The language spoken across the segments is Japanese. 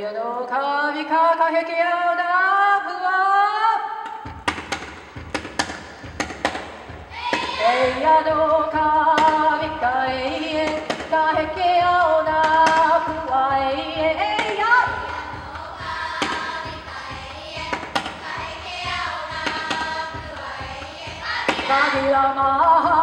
よの神かかへきやなふわえいやの神かえいえかへきやおなふわえいえいやのかかへきやおなふわえいえかきらまは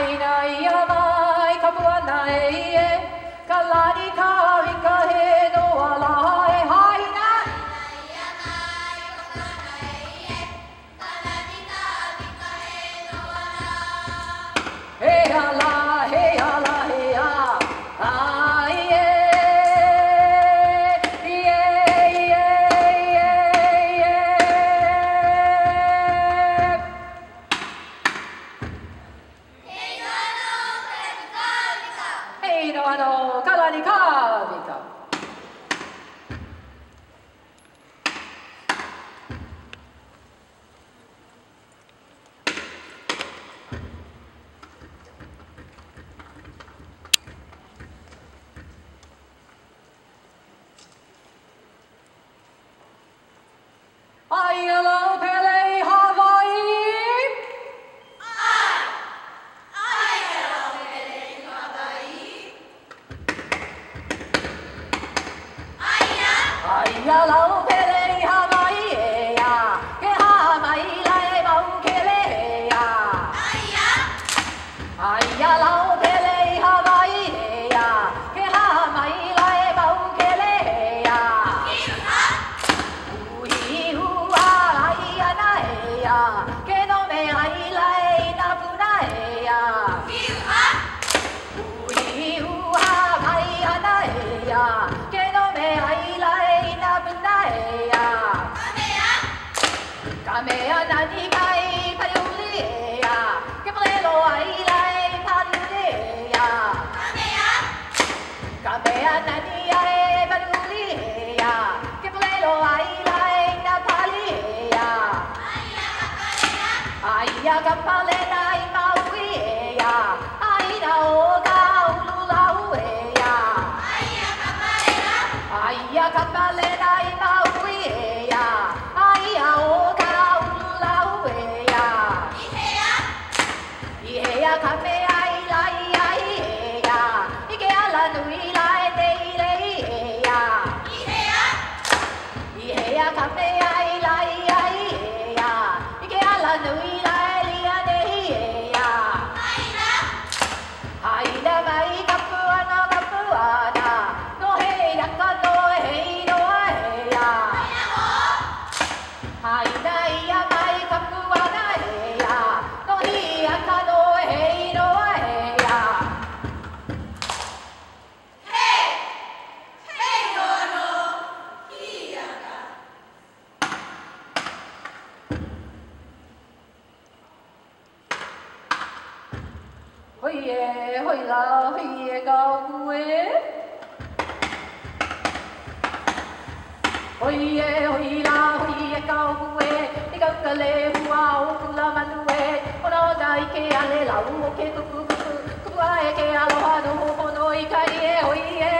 aina ia mai ka puana e. Ie ka lani ka awi ka he no ala Hello. Ayagapalena いえほいらほいえがうえほいえほいらほいえがうえいがかれふわおくらまぬえほらだいけあれらうおけくくくくくわえけあろはのほほのいかりえほいえ